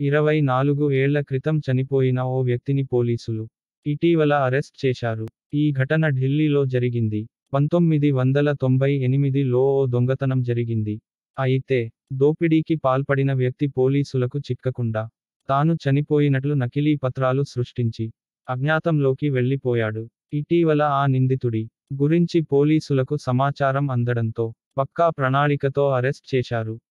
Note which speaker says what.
Speaker 1: ఇరవై నాలుగు ఏళ్ళ క్రితం చనిపోయిన ఓ వ్యక్తిని పోలీసులు ఇటీవల అరెస్ట్ చేశారు. ఈ ఘటన ఢిల్లీలో జరిగింది. పంతొమ్మిది వందల తొంభై ఎనిమిదిలో ఓ దొంగతనం జరిగింది. అయితే దోపిడీకి పాల్పడిన వ్యక్తి పోలీసులకు చిక్కకుండా తాను చనిపోయినట్లు నకిలీ పత్రాలు సృష్టించి అజ్ఞాతంలోకి వెళ్ళిపోయాడు. ఇటీవల ఆ నిందితుడి గురించి పోలీసులకు సమాచారం అందడంతో పక్కా ప్రణాళికతో అరెస్ట్ చేశారు.